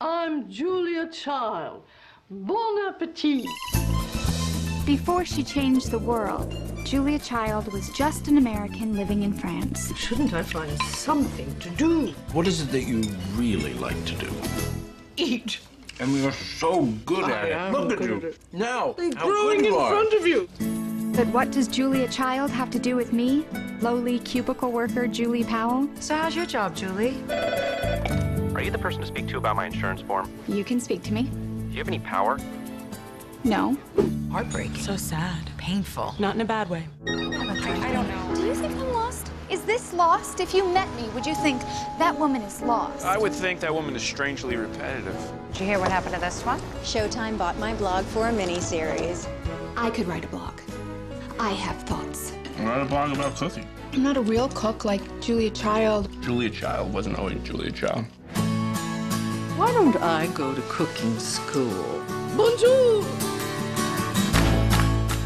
I'm Julia Child. Bon appetit. Before she changed the world, Julia Child was just an American living in France. Shouldn't I find something to do? What is it that you really like to do? Eat. And we are so good at I it. am Look at you. at it. Now, They're how growing good in are. front of you. But what does Julia Child have to do with me, lowly cubicle worker Julie Powell? So how's your job, Julie? Are you the person to speak to about my insurance form? You can speak to me. Do you have any power? No. Heartbreaking. So sad. Painful. Not in a bad way. I, I don't know. Do you think I'm lost? Is this lost? If you met me, would you think that woman is lost? I would think that woman is strangely repetitive. Did you hear what happened to this one? Showtime bought my blog for a miniseries. I could write a blog. I have thoughts. Write a blog about cooking. I'm not a real cook like Julia Child. Julia Child wasn't always Julia Child. Why don't I go to cooking school? Bonjour.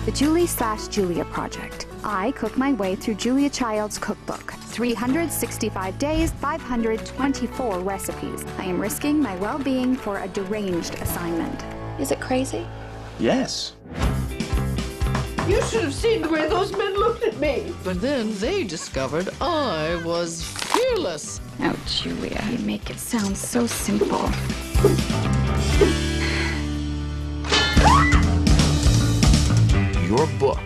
The Julie slash Julia Project. I cook my way through Julia Child's cookbook. 365 days, 524 recipes. I am risking my well being for a deranged assignment. Is it crazy? Yes. You should have seen the way those men looked at me. But then they discovered I was fearless. Oh, Julia, you make it sound so simple. Your book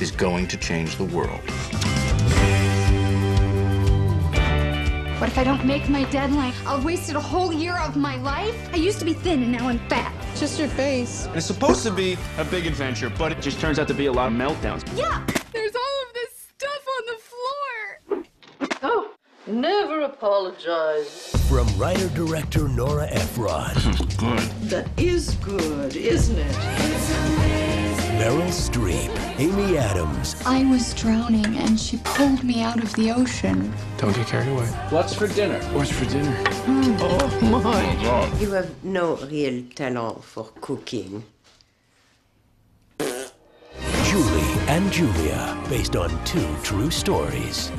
is going to change the world. What if I don't make my deadline? I've wasted a whole year of my life. I used to be thin and now I'm fat. Just your face. It's supposed to be a big adventure, but it just turns out to be a lot of meltdowns. Yeah! There's all of this stuff on the floor! Oh, never apologize. From writer director Nora Ephron, Good. That is good, isn't it? Meryl Streep, Amy Adams, I was drowning and she pulled me out of the ocean. Don't get carried away. What's for dinner? What's for dinner? Hmm. Oh my. god. You have no real talent for cooking. Julie and Julia, based on two true stories.